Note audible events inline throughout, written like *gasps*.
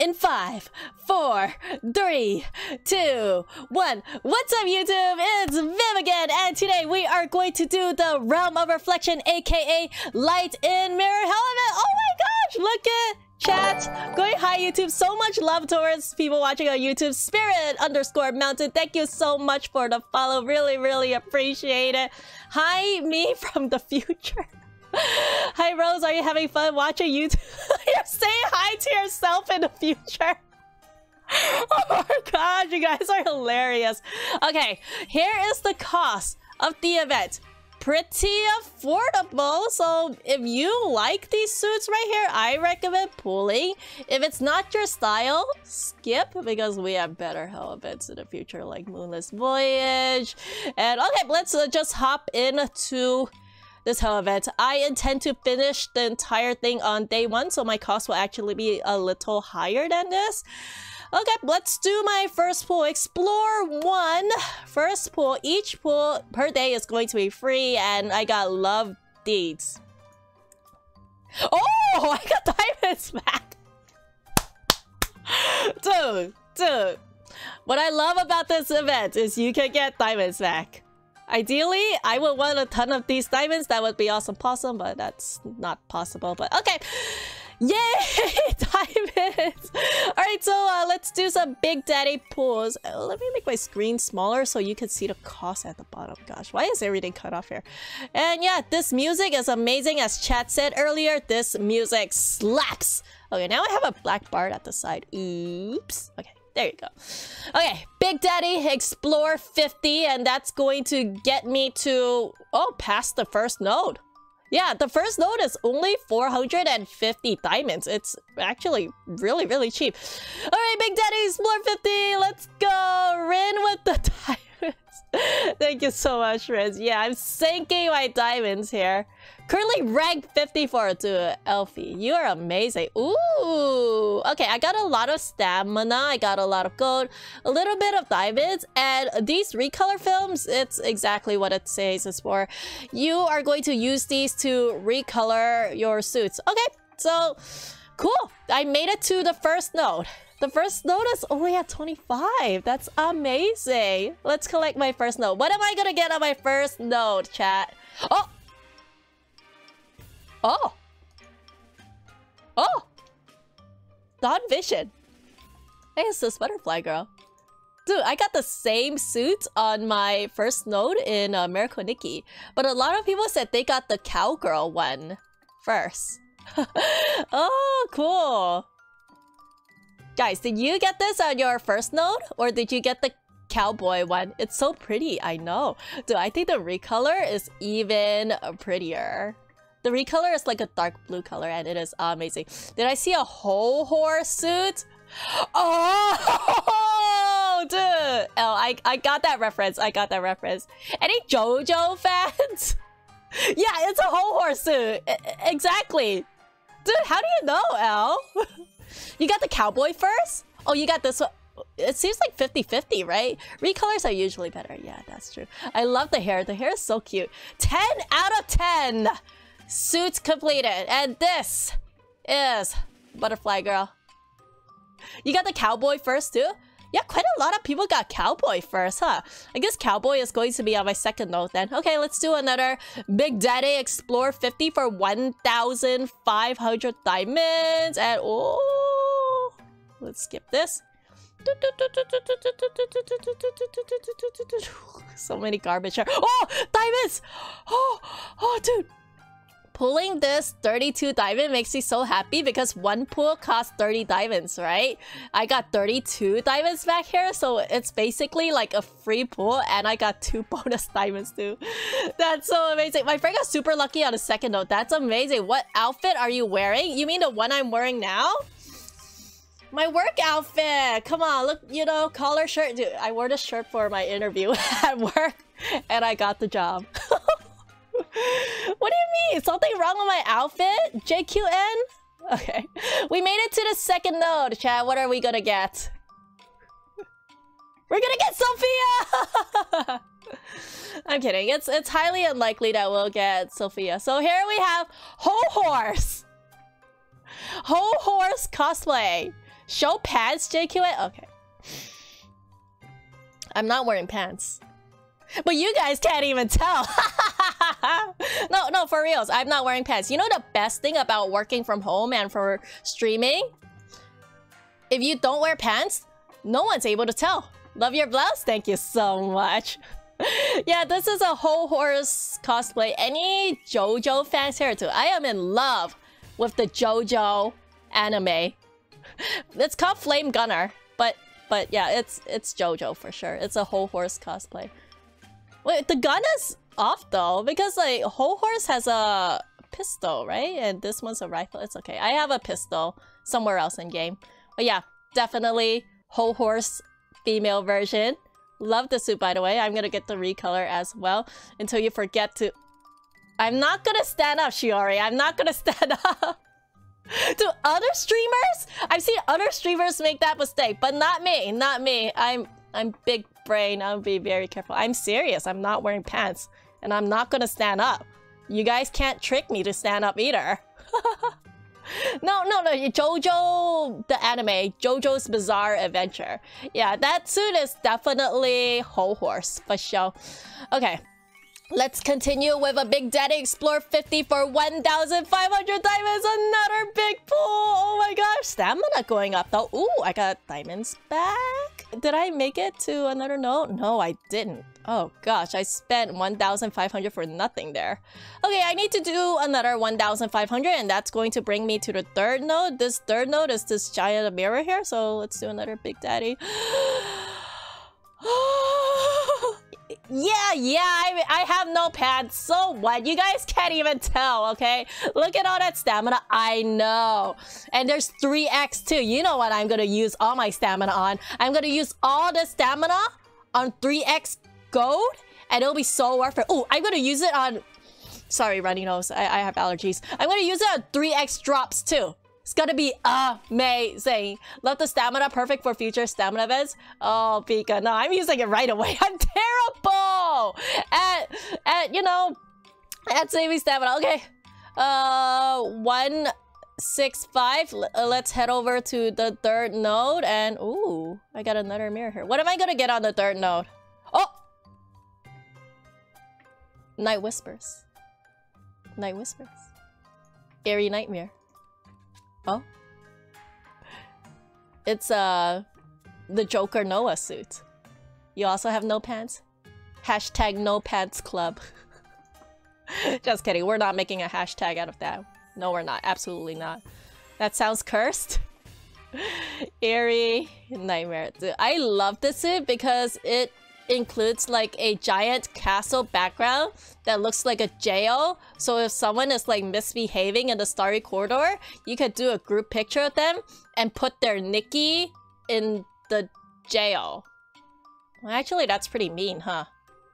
in five, four, three, two, one. What's up, YouTube? It's Viv again, and today we are going to do the Realm of Reflection, aka Light in Mirror Helmet. Oh my gosh, look at chat. Going hi youtube. So much love towards people watching on youtube. Spirit underscore mountain. Thank you so much for the follow. Really really appreciate it. Hi me *laughs* from the future *laughs* Hi Rose, are you having fun watching YouTube? *laughs* You're saying hi to yourself in the future. *laughs* oh my god, you guys are hilarious. Okay, here is the cost of the event. Pretty affordable, so if you like these suits right here, I recommend pulling. If it's not your style, skip because we have better hell events in the future like Moonless Voyage. And okay, let's uh, just hop into this hell event. I intend to finish the entire thing on day one, so my cost will actually be a little higher than this. Okay, let's do my first pool. Explore one. First pool. Each pool per day is going to be free, and I got love deeds. Oh, *laughs* I got diamonds back. *laughs* dude, dude. What I love about this event is you can get diamonds back. Ideally, I would want a ton of these diamonds. That would be awesome possum, but that's not possible. But okay. Yay! *laughs* diamonds! Alright, so uh, let's do some Big Daddy pulls. Uh, let me make my screen smaller so you can see the cost at the bottom. Gosh, why is everything cut off here? And yeah, this music is amazing. As Chat said earlier, this music slaps! Okay, now I have a black bar at the side. Oops. Okay. There you go. Okay, Big Daddy Explore 50, and that's going to get me to... Oh, past the first node. Yeah, the first node is only 450 diamonds. It's actually really, really cheap. Alright, Big Daddy Explore 50, let's go! Rin with the *laughs* diamonds. *laughs* Thank you so much, Riz. Yeah, I'm sinking my diamonds here. Currently ranked 54 to Elfie. You are amazing. Ooh. Okay, I got a lot of stamina. I got a lot of gold. A little bit of diamonds. And these recolor films, it's exactly what it says it's for. You are going to use these to recolor your suits. Okay, so cool. I made it to the first node. The first note is only at 25. That's amazing. Let's collect my first note. What am I gonna get on my first note, chat? Oh! Oh! Oh! Dawn Vision. Hey, it's this butterfly girl. Dude, I got the same suit on my first note in uh, Miracle Nikki. But a lot of people said they got the cowgirl one first. *laughs* oh, cool. Guys, did you get this on your first node? Or did you get the cowboy one? It's so pretty, I know. Dude, I think the recolor is even prettier. The recolor is like a dark blue color and it is amazing. Did I see a Hol Horse suit? *gasps* Oh, *laughs* dude. Oh, I, I got that reference. I got that reference. Any JoJo fans? *laughs* yeah, it's a Hol Horse suit. I exactly. Dude, how do you know, L? *laughs* you got the cowboy first? Oh, you got this one. It seems like 50-50, right? Recolors are usually better. Yeah, that's true. I love the hair. The hair is so cute. 10 out of 10. Suits completed. And this is Butterfly Girl. You got the cowboy first too? Yeah, quite a lot of people got cowboy first, huh? I guess cowboy is going to be on my second note then. Okay, let's do another Big Daddy Explore 50 for 1,500 diamonds. And oh, let's skip this. *laughs* So many garbage here. Oh, diamonds! *gasps* Oh, oh, dude. Pulling this 32 diamond makes me so happy because one pull costs 30 diamonds, right? I got 32 diamonds back here, so it's basically like a free pull and I got two *laughs* bonus diamonds too. *laughs* That's so amazing. My friend got super lucky on the second note. That's amazing. What outfit are you wearing? You mean the one I'm wearing now? My work outfit! Come on, look, you know, collar shirt. Dude, I wore this shirt for my interview *laughs* at work and I got the job. Something wrong with my outfit? JQN? Okay. We made it to the second node, chat. What are we gonna get? We're gonna get Sophia! *laughs* I'm kidding. It's it's highly unlikely that we'll get Sophia. So here we have Hol Horse! Hol Horse cosplay. Show pants, JQN? Okay. I'm not wearing pants. But you guys can't even tell. *laughs* no, no, for reals. I'm not wearing pants. You know the best thing about working from home and for streaming? If you don't wear pants, no one's able to tell. Love your blouse? Thank you so much. *laughs* yeah, this is a Hol Horse cosplay. Any JoJo fans here too? I am in love with the JoJo anime. *laughs* It's called Flame Gunner, but but yeah, it's it's JoJo for sure. It's a Hol Horse cosplay. Wait, the gun is off though because like Hol Horse has a pistol, right? And this one's a rifle. It's okay. I have a pistol somewhere else in game. But yeah, definitely Hol Horse female version. Love the suit, by the way. I'm gonna get the recolor as well until you forget to... I'm not gonna stand up, Shiori. I'm not gonna *laughs* stand up. to other streamers? I've seen other streamers make that mistake, but not me. Not me. I'm I'm big brain. I'll be very careful. I'm serious. I'm not wearing pants. And I'm not gonna stand up. You guys can't trick me to stand up either. *laughs* no, no, no. Jojo, the anime. Jojo's Bizarre Adventure. Yeah, that suit is definitely Hol Horse for sure. Okay. Let's continue with a Big Daddy Explore 50 for 1,500 diamonds. Another big pull. Oh my gosh. Stamina going up though. Ooh, I got diamonds back. Did I make it to another note? No, I didn't. Oh gosh, I spent 1,500 for nothing there. Okay, I need to do another 1,500 and that's going to bring me to the third node. This third node is this giant mirror here. So let's do another Big Daddy. *gasps* *gasps* Oh, Yeah, yeah, I, I have no pads. So what? You guys can't even tell, okay? Look at all that stamina. I know. And there's 3x too. You know what I'm gonna use all my stamina on. I'm gonna use all the stamina on 3x gold. And it'll be so worth it. Oh, I'm gonna use it on... Sorry, runny nose. I, I have allergies. I'm gonna use it on 3x drops too. It's gonna be amazing. Love the stamina, perfect for future stamina events. Oh, Pika, no, I'm using it right away. *laughs* I'm terrible at, at you know, at saving stamina. Okay, uh, one six five. Uh, let's head over to the third node, and ooh, I got another mirror here. What am I gonna get on the third node? Oh, Night Whispers. Night Whispers. Eerie Nightmare. Oh? It's, uh, the Joker Noah suit. You also have no pants? Hashtag no pants club. *laughs* Just kidding, we're not making a hashtag out of that. No, we're not. Absolutely not. That sounds cursed. *laughs* Eerie nightmare. I love this suit because it includes like a giant castle background that looks like a jail. So if someone is like misbehaving in the Starry Corridor, you could do a group picture of them and put their Nikki in the jail. Well, actually, that's pretty mean, huh?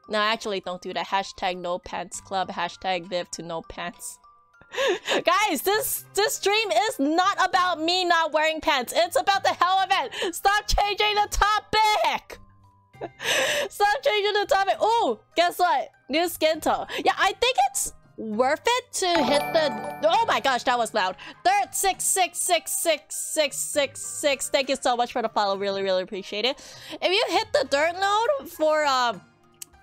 No, actually, don't do that. Hashtag no pants club. Hashtag Viv to no pants. *laughs* Guys, this this stream is not about me not wearing pants. It's about the hell event. Stop changing the topic. *laughs* Stop changing the topic. Oh, guess what? New skin tone. Yeah, I think it's worth it to hit the... Oh my gosh, that was loud. Third, six, six, six, six, six, six, six. Thank you so much for the follow. Really, really appreciate it. If you hit the dirt node for... Um,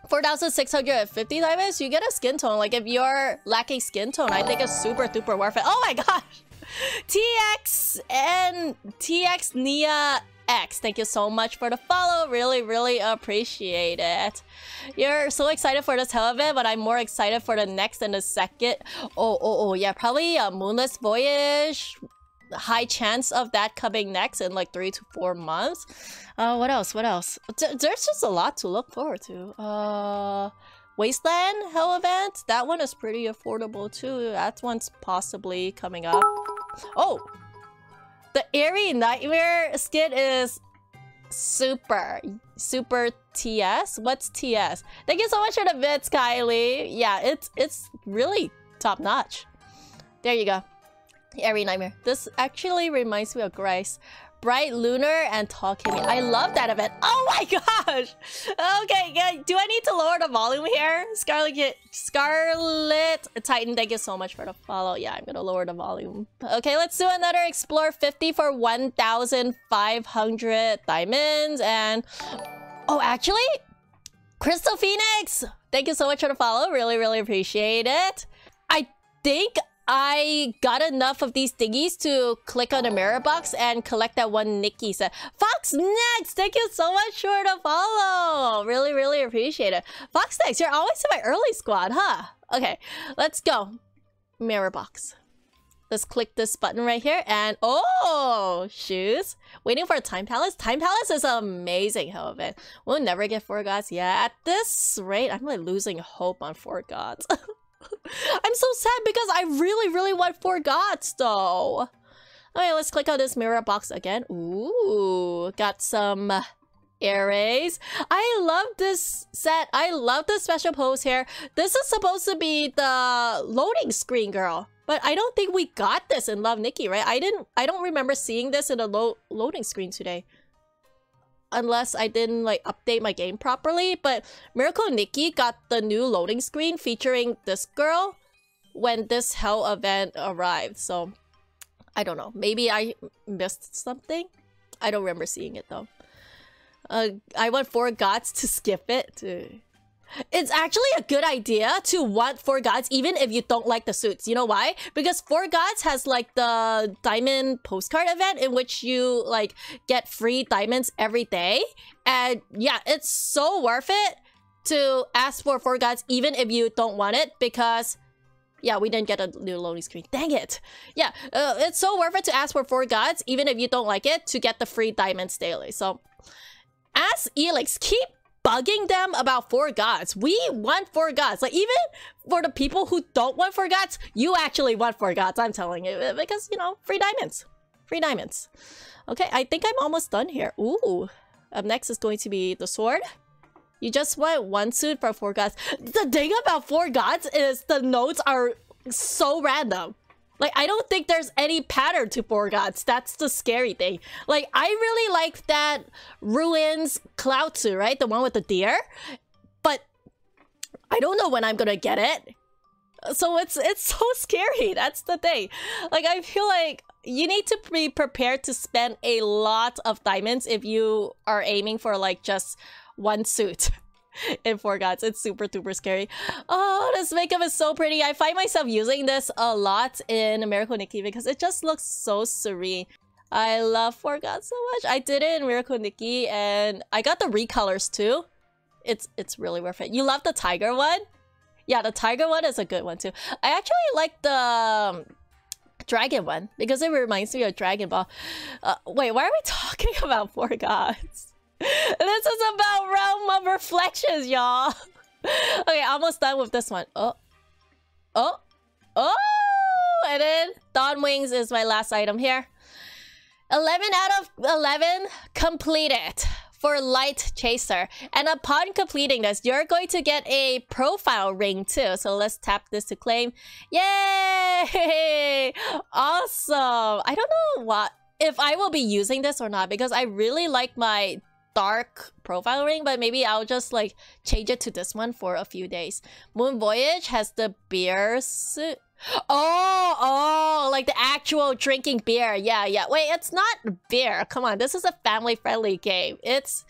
4,650 diamonds, you get a skin tone. Like, if you're lacking skin tone, I think it's super, super worth it. Oh my *laughs* gosh! TX and TX Nia X. Thank you so much for the follow. Really, really appreciate it. You're so excited for this hell of it, but I'm more excited for the next and the second. Oh, oh, oh, yeah, probably a Moonless Voyage. High chance of that coming next in like three to four months. Uh, what else? What else? There's just a lot to look forward to. Uh, Wasteland Hell event. That one is pretty affordable too. That one's possibly coming up. Oh, the Eerie Nightmare skin is super, super TS. What's TS? Thank you so much for the bits, Kylie. Yeah, it's it's really top notch. There you go. Eerie Nightmare. This actually reminds me of Grace. Bright Lunar and Kimmy. I love that event. Oh my *laughs* gosh! Okay, yeah, do I need to lower the volume here? Scarlet, Scarlet Titan, thank you so much for the follow. Yeah, I'm gonna lower the volume. Okay, let's do another Explore 50 for 1,500 diamonds. And... Oh, actually? Crystal Phoenix! Thank you so much for the follow. Really, really appreciate it. I think I got enough of these thingies to click on the mirror box and collect that one Nikki said. Fox Next, thank you so much for the follow. Really, really appreciate it. Fox Next, you're always in my early squad, huh? Okay, let's go. Mirror box. Let's click this button right here and oh, shoes. Waiting for a Time Palace. Time Palace is amazing, however. We'll never get Four Gods. Yeah, at this rate, I'm like losing hope on Four Gods. *laughs* *laughs* I'm so sad because I really, really want Four Gods though. Okay, let's click on this mirror box again. Ooh, got some arrays. I love this set. I love the special pose here. This is supposed to be the loading screen girl. But I don't think we got this in Love Nikki, right? I didn't I don't remember seeing this in a lo loading screen today unless I didn't like update my game properly. But Miracle Nikki got the new loading screen featuring this girl when this hell event arrived. So I don't know. Maybe I missed something. I don't remember seeing it though. Uh, I want four gods to skip it. It's actually a good idea to want Four Gods even if you don't like the suits. You know why? Because Four Gods has like the diamond postcard event in which you like get free diamonds every day. And yeah, it's so worth it to ask for Four Gods even if you don't want it because yeah, we didn't get a new loading screen. Dang it. Yeah, uh, it's so worth it to ask for Four Gods even if you don't like it to get the free diamonds daily. So ask Elex, keep bugging them about four gods. We want four gods. Like even for the people who don't want four gods, you actually want four gods. I'm telling you because you know free diamonds, free diamonds. Okay, I think I'm almost done here. Ooh, up next is going to be the sword. You just want one suit for four gods. The thing about four gods is the notes are so random. Like, I don't think there's any pattern to Four Gods. That's the scary thing. Like, I really like that Ruins Cloudsu, right? The one with the deer. But I don't know when I'm gonna get it. So it's it's *laughs* so scary. That's the thing. Like, I feel like you need to be prepared to spend a lot of diamonds if you are aiming for, like, just one suit. *laughs* *laughs* in Four Gods. It's super, super scary. Oh, this makeup is so pretty. I find myself using this a lot in Miracle Nikki because it just looks so serene. I love Four Gods so much. I did it in Miracle Nikki and I got the recolors too. It's it's really worth it. You love the tiger one? Yeah, the tiger one is a good one too. I actually like the um, dragon one because it reminds me of Dragon Ball. Uh, wait, why are we *laughs* talking about Four Gods? This is about realm of reflections, y'all. *laughs* okay, almost done with this one. Oh. Oh. Oh! And then Dawn Wings is my last item here. 11 out of 11 completed for Light Chaser. And upon completing this, you're going to get a profile ring too. So let's tap this to claim. Yay! *laughs* Awesome! I don't know what if I will be using this or not because I really like my dark profile ring, but maybe I'll just like change it to this one for a few days. Moon Voyage has the beer suit. Oh, oh, like the actual drinking beer. Yeah, yeah. Wait, it's not beer. Come on, this is a family-friendly game. It's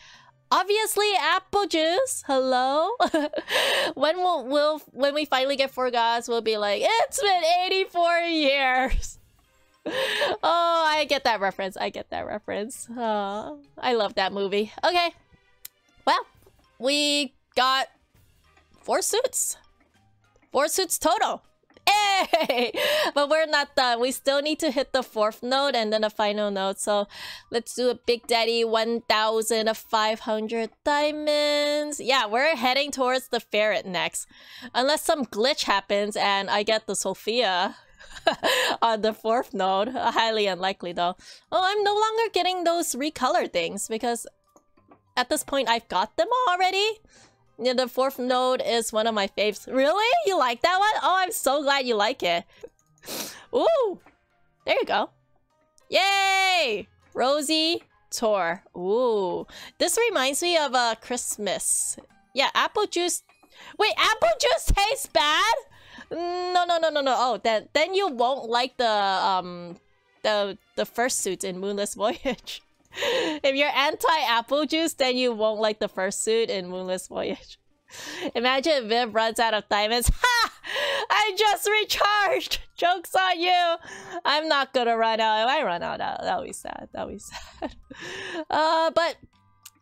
obviously apple juice. Hello. *laughs* when will we'll when we finally get four gods, we'll be like, it's been 84 years. *laughs* oh, I get that reference. I get that reference. Oh, I love that movie. Okay. Well, we got four suits. Four suits total. *laughs* Hey! But we're not done. We still need to hit the fourth note and then the final note. So let's do a Big Daddy 1,500 diamonds. Yeah, we're heading towards the ferret next. Unless some glitch happens and I get the Sophia. *laughs* on the fourth node. Highly unlikely though. Oh, I'm no longer getting those recolor things because at this point I've got them already. Yeah, the fourth node is one of my faves. Really? You like that one? Oh, I'm so glad you like it. *laughs* Ooh! There you go. Yay! Rosie Tor. Ooh. This reminds me of uh, Christmas. Yeah, apple juice. Wait, apple juice tastes bad? No, no, no, no, no. Oh, then then you won't like the um the the first suit in Moonless *laughs* Voyage. if you're anti-apple juice, then you won't like the first suit in Moonless Voyage. *laughs* Imagine Viv runs out of diamonds. *laughs* Ha! I just recharged! Joke's on you! I'm not gonna run out. If I run out, that'll be sad. That'll be sad. Uh, but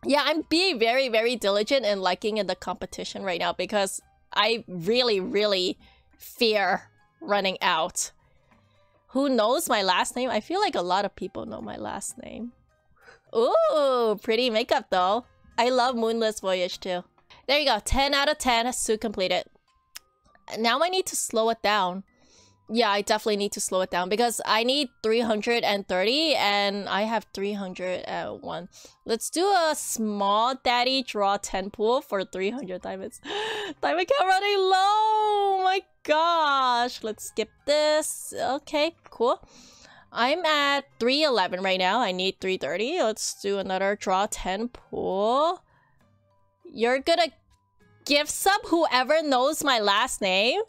yeah, I'm being very, very diligent in liking in the competition right now because I really, really fear running out. Who knows my last name? I feel like a lot of people know my last name. Ooh, pretty makeup though. I love Moonless Voyage too. There you go. 10 out of 10. Suit completed. Now I need to slow it down. Yeah, I definitely need to slow it down because I need 330 and I have 301. Let's do a small daddy draw 10 pool for 300 diamonds. *gasps* Diamond count running low! Oh my gosh. Let's skip this. Okay, cool. I'm at 311 right now. I need 330. Let's do another draw 10 pool. You're gonna give sub whoever knows my last name?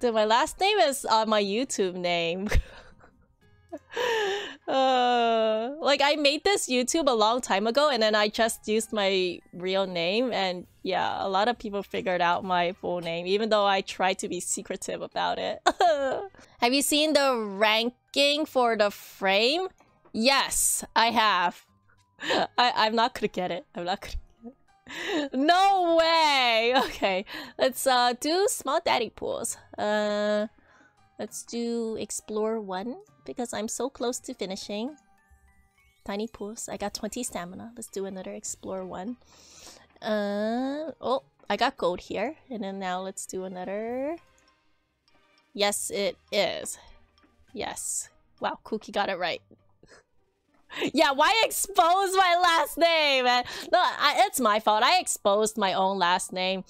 Dude, my last name is uh, my YouTube name. *laughs* uh, like, I made this YouTube a long time ago and then I just used my real name and yeah, a lot of people figured out my full name even though I tried to be secretive about it. *laughs* have you seen the ranking for the frame? Yes, I have. *laughs* I I'm not gonna get it. I'm not gonna no way! Okay, let's uh do small daddy pools. Uh, let's do explore one because I'm so close to finishing. Tiny pools. I got 20 stamina. Let's do another explore one. Uh, oh, I got gold here. And then now let's do another. Yes, it is. Yes. Wow, Cookie got it right yeah, why expose my last name? No, I, it's my fault. I exposed my own last name.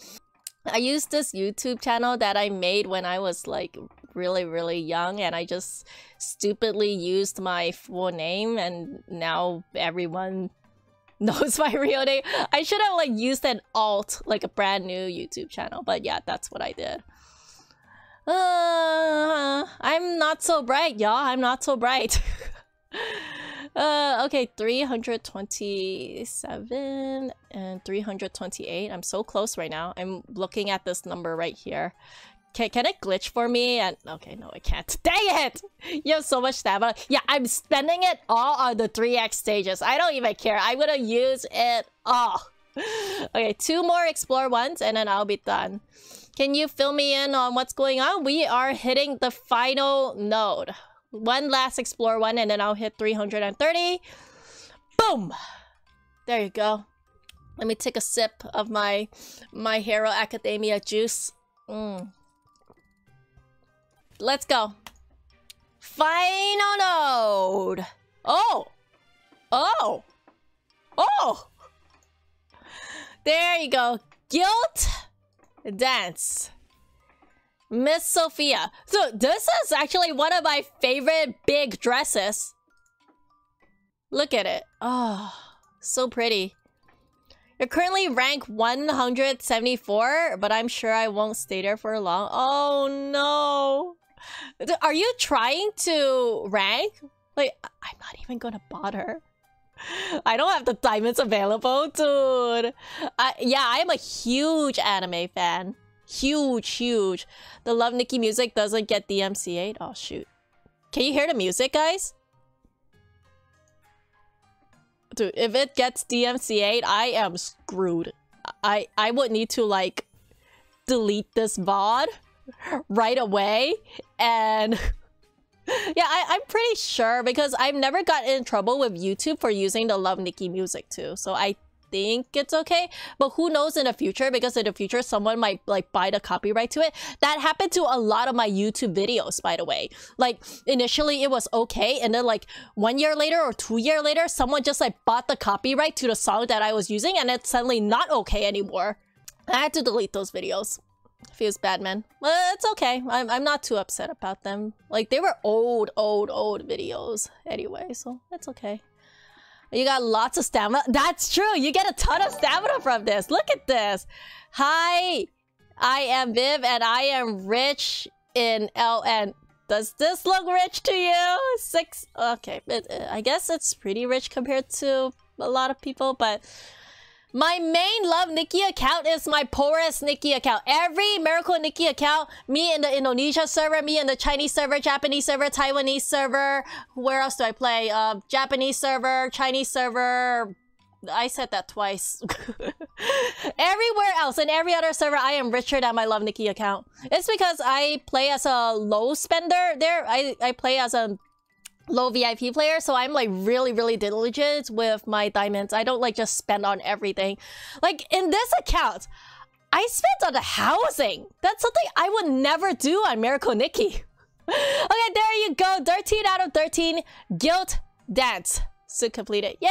I used this YouTube channel that I made when I was like really, really young, and I just stupidly used my full name, and now everyone *laughs* knows my real name. I should have like used an alt, like a brand new YouTube channel, but yeah, that's what I did. Uh, I'm not so bright, y'all. I'm not so bright. *laughs* Uh, okay, 327 and 328. I'm so close right now. I'm looking at this number right here. Can, can it glitch for me? And Okay, no, it can't. *laughs* Dang it! You have so much stamina. Yeah, I'm spending it all on the 3x stages. I don't even care. I'm gonna use it all. *laughs* Okay, two more explore ones and then I'll be done. Can you fill me in on what's going on? We are hitting the final node one last explore one and then I'll hit 330. Boom! There you go. Let me take a sip of my My Hero Academia juice. Mm. Let's go. Final node. Oh! Oh! Oh! There you go. Guilt dance. Miss Sophia. So this is actually one of my favorite big dresses. Look at it. Oh, so pretty. You're currently rank 174, but I'm sure I won't stay there for long. Oh no. Are you trying to rank? Like, I'm not even gonna bother. I don't have the diamonds available, dude. Uh, yeah, I'm a huge anime fan. Huge, huge. The Love Nikki music doesn't get DMCA. Oh, shoot. Can you hear the music, guys? Dude, if it gets DMCA, I am screwed. I, I would need to, like, delete this VOD right away. And... *laughs* yeah, I, I'm pretty sure because I've never gotten in trouble with YouTube for using the Love Nikki music too. So I think it's okay. But who knows in the future? Because in the future, someone might like buy the copyright to it. That happened to a lot of my YouTube videos, by the way. Like initially it was okay. And then like one year later or two year later, someone just like bought the copyright to the song that I was using and it's suddenly not okay anymore. I had to delete those videos. Feels bad, man. But it's okay. I'm, I'm not too upset about them. Like, they were old, old, old videos anyway, so it's okay. You got lots of stamina. That's true. You get a ton of stamina from this. Look at this. Hi, I am Viv and I am rich in LN. Does this look rich to you? Six. Okay, it, I guess it's pretty rich compared to a lot of people, but my main Love Nikki account is my poorest Nikki account. Every Miracle Nikki account, me in the Indonesia server, me in the Chinese server, Japanese server, Taiwanese server. Where else do I play? Uh, Japanese server, Chinese server. I said that twice. *laughs* Everywhere else, in every other server, I am richer than my Love Nikki account. It's because I play as a low spender there. I, I play as a low VIP player, so I'm like really, really diligent with my diamonds. I don't like just spend on everything. Like in this account, I spent on the housing. That's something I would never do on Miracle Nikki. *laughs* okay, there you go. 13 out of 13. Guild Dance. So completed. Yay!